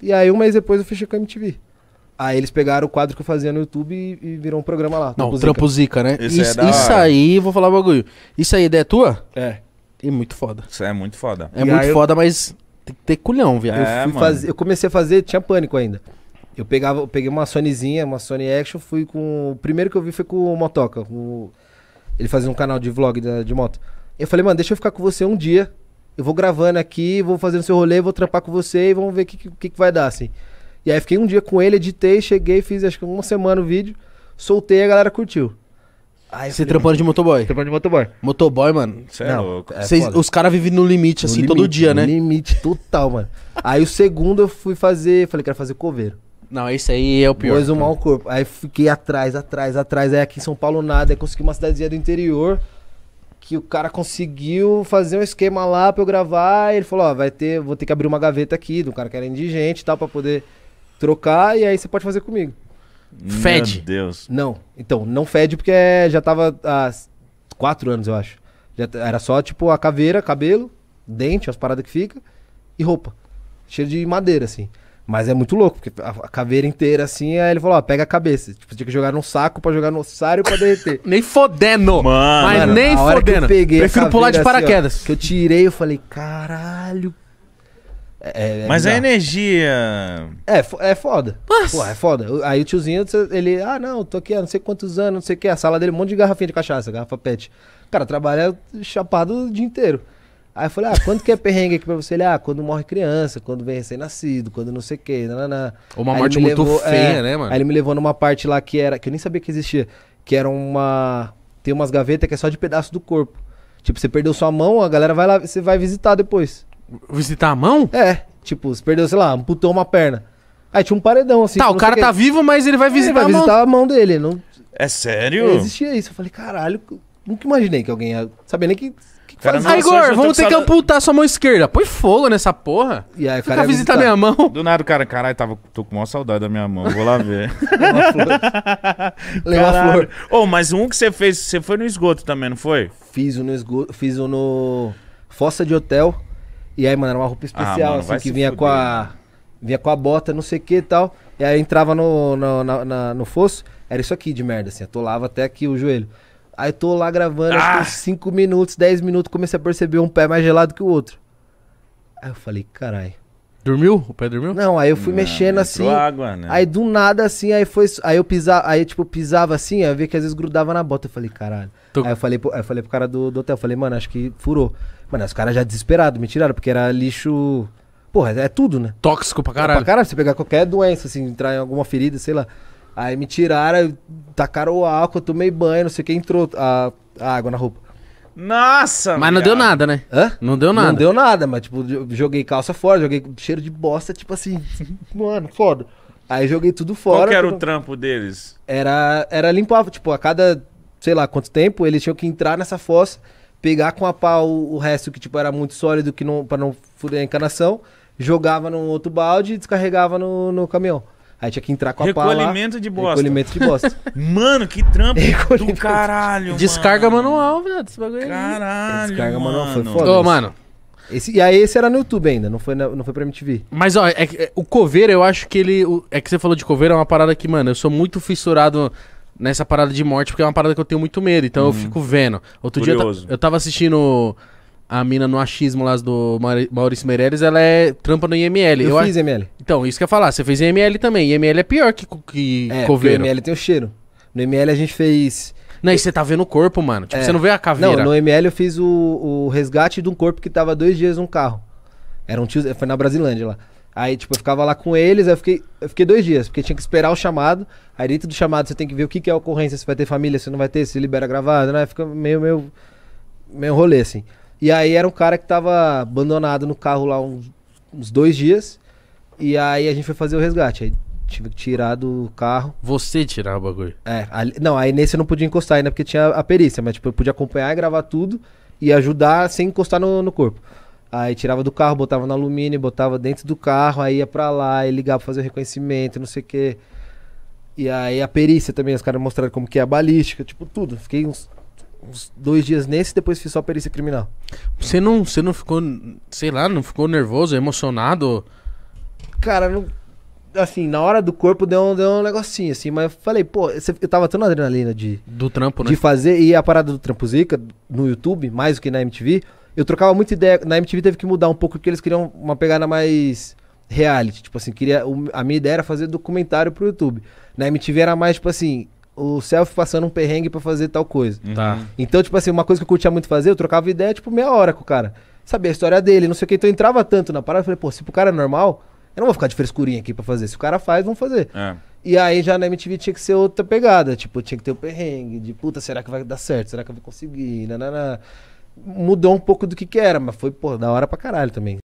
E aí, um mês depois, eu fechei com a MTV. Aí eles pegaram o quadro que eu fazia no YouTube e, e virou um programa lá. Não, Trampo Zica, né? Esse é Isso, isso aí, vou falar um bagulho. Isso aí, ideia é tua? É. E muito foda. Isso é muito foda. É E muito aí eu- foda, mas tem que ter culhão, viado. É, eu, fazer, eu comecei a fazer, tinha pânico ainda. Eu pegava, eu peguei uma Sonyzinha, uma Sony Action, fui com. O primeiro que eu vi foi com o Motoca. com o- ele fazia um canal de vlog da- de moto. Eu falei, mano, deixa eu ficar com você um dia. Eu vou gravando aqui, vou fazendo seu rolê, vou trampar com você e vamos ver o que, que, que que vai dar, assim. E aí fiquei um dia com ele, editei, cheguei, fiz acho que uma semana o vídeo, soltei e a galera curtiu. Aí Você trampando de motoboy. trampando de motoboy. Motoboy, mano. Isso é Não, louco. é Vocês- foda. os caras vivem no limite, No assim, todo limite, dia, no né? Limite total, mano. Aí o segundo eu fui fazer, falei, quero fazer coveiro. Não, esse aí é o pior. Pôs um mau corpo. Aí fiquei atrás, atrás, atrás. Aí aqui em São Paulo nada. Aí consegui uma cidadezinha do interior. Que o cara conseguiu fazer um esquema lá pra eu gravar. E ele falou: Ó, vai ter, vou ter que abrir uma gaveta aqui do cara que era indigente e tal, pra poder trocar. E aí você pode fazer comigo. Fede. Meu Deus. Não. Então, não fede porque é- já tava há quatro anos, eu acho. Já era só tipo a caveira, cabelo, dente, as paradas que fica e roupa. Cheio de madeira, assim. Mas é muito louco, porque a, caveira inteira, assim, aí ele falou, ó, pega a cabeça. Tipo, tinha que jogar num saco pra jogar no ossário pra derreter. Nem fodendo. Mano, Mas Mano, nem que eu fodendo. peguei Prefiro pular de caveira, assim, ó, paraquedas. que eu tirei, eu falei, caralho. É, é Mas a energia. É, é foda. Pô, é foda. Aí o tiozinho, ele, ah, não, tô aqui há não sei quantos anos, não sei o que. A sala dele, um monte de garrafinha de cachaça, garrafa pet. O cara trabalha chapado o dia inteiro. Aí eu falei, ah, quanto que é perrengue aqui pra você? Ele, ah, quando morre criança, quando vem recém-nascido, quando não sei o que, nananã. Uma Aí morte ele muito levou- feia, é, né, mano? Aí ele me levou numa parte lá que era, que eu nem sabia que existia, que era uma, tem umas gavetas que é só de pedaço do corpo. Tipo, você perdeu sua mão, a galera vai lá, você vai visitar depois. Visitar a mão? É, tipo, você perdeu, sei lá, amputou uma perna. Aí tinha um paredão assim. tá, o cara tá que- vivo, mas ele vai Ele visitar vai a mão. visitar a mão dele. Não, É sério? não existia isso. Eu falei, caralho, nunca imaginei que alguém ia. Sabia nem que. Cara, não- Igor, vamos ter que amputar sua mão esquerda. Põe fogo nessa porra. E aí o Fica cara ia visitar minha mão. Do nada o cara, caralho, tava, tô com maior saudade da minha mão, vou lá ver. Uma flor. Levou a flor. Ô, mas um que você fez, você foi no esgoto também, não foi? Fiz um no esgoto, fiz um no fossa de hotel. E aí, mano, era uma roupa especial, Ah, mano, assim, que vinha fuder, com a. Vinha com a bota, não sei o que e tal. E aí entrava no, no, na- na- no fosso, era isso aqui de merda, assim. Atolava até aqui o joelho. Aí tô lá gravando, acho que Ah! uns 5 minutos, 10 minutos, comecei a perceber um pé mais gelado que o outro. Aí eu falei, caralho. Dormiu? O pé dormiu? Não, aí eu fui Não, mexendo assim. água, né? Aí do nada, assim, aí foi. Aí eu pisava, aí tipo, pisava assim, aí eu vi que às vezes grudava na bota. Eu falei, caralho. Tô- Aí eu falei, pro, aí eu falei pro cara do, do hotel, falei, mano, acho que furou. Mano, os caras já desesperados, me tiraram, porque era lixo. Porra, é tudo, né? Tóxico pra Caralho. caralho. Pra caralho, você pegar qualquer doença, assim, entrar em alguma ferida, sei lá. Aí me tiraram, tacaram o álcool, tomei banho, não sei o que, entrou a, a água na roupa. Nossa, Mas não deu nada, né? Hã? Não deu nada. Não deu nada, mas tipo, jo- joguei calça fora, joguei cheiro de bosta, tipo assim, mano, foda. Aí joguei tudo fora. Qual que era o trampo deles? era, era limpar, tipo, a cada, sei lá, quanto tempo, eles tinham que entrar nessa fossa, pegar com a pá o, o resto que, tipo, era muito sólido, que não, pra não fuder a encanação, jogava num outro balde e descarregava no, no caminhão. Aí tinha que entrar com a pá. Recolhimento de bosta. Recolhimento de bosta. Mano, que trampo do Recolhimento. caralho, Descarga mano. manual, velho. Esse bagulho aí. Caralho, Descarga mano. manual foi foda. Ô, mano. Esse, e aí esse era no YouTube ainda, não foi, na- não foi pra MTV. Mas, ó, é, é- o coveiro, eu acho que ele. o- é que você falou de coveiro, é uma parada que, mano, eu sou muito fissurado nessa parada de morte, porque é uma parada que eu tenho muito medo. Então eu fico vendo. Outro dia eu, Curioso. eu tava assistindo a mina no achismo lá do Maurício Meirelles, ela é trampa no IML. Eu, Eu fiz a- ML. Então, isso que eu ia falar, você fez IML também. IML é pior que, que É, coveiro. ML tem o cheiro. No ML a gente fez... Não, e você tá vendo o corpo, mano. Tipo, É. você não vê a caveira. Não, no ML eu fiz o, o resgate de um corpo que tava dois dias num carro. Era um tio, foi na Brasilândia lá. Aí, tipo, eu ficava lá com eles, aí eu fiquei, eu fiquei dois dias, porque tinha que esperar o chamado. Aí dentro do chamado você tem que ver o que, que é a ocorrência, se vai ter família, se não vai ter, se libera gravado, né? Fica meio, meio, meio rolê, assim. E aí era um cara que tava abandonado no carro lá uns, uns dois dias. E aí a gente foi fazer o resgate. Aí tive que tirar do carro. Você tirar o bagulho. É, ali- não, aí nesse eu não podia encostar ainda porque tinha a perícia, mas tipo, eu podia acompanhar e gravar tudo e ajudar sem encostar no, no corpo. Aí tirava do carro, botava no alumínio, botava dentro do carro, aí ia pra lá e ligava pra fazer o reconhecimento, não sei o quê. E aí a perícia também, os caras mostraram como que é a balística, tipo, tudo. Fiquei uns, uns dois dias nesse, depois fiz só perícia criminal. Você não, você não ficou, sei lá, não ficou nervoso, emocionado? Cara, não. Assim, na hora do corpo deu um, deu um negocinho, assim, mas eu falei, pô, eu tava tão na adrenalina de, Do trampo, né? de fazer, e a parada do Trampo Zica no YouTube, mais do que na MTV, eu trocava muita ideia. Na MTV teve que mudar um pouco porque eles queriam uma pegada mais reality. Tipo assim, queria, a minha ideia era fazer documentário pro YouTube. Na MTV era mais, tipo assim, o selfie passando um perrengue para fazer tal coisa. Uhum. Tá. Então, tipo assim, uma coisa que eu curtia muito fazer, eu trocava ideia, tipo, meia hora com o cara. Sabia a história dele, não sei o que. Então eu entrava tanto na parada, eu falei, pô, se pro cara é normal, eu não vou ficar de frescurinha aqui para fazer. Se o cara faz, vamos fazer. É. E aí já na MTV tinha que ser outra pegada. Tipo, tinha que ter o um perrengue de puta, será que vai dar certo? Será que eu vou conseguir? Nanana. Mudou um pouco do que, que era, mas foi, pô, da hora pra caralho também.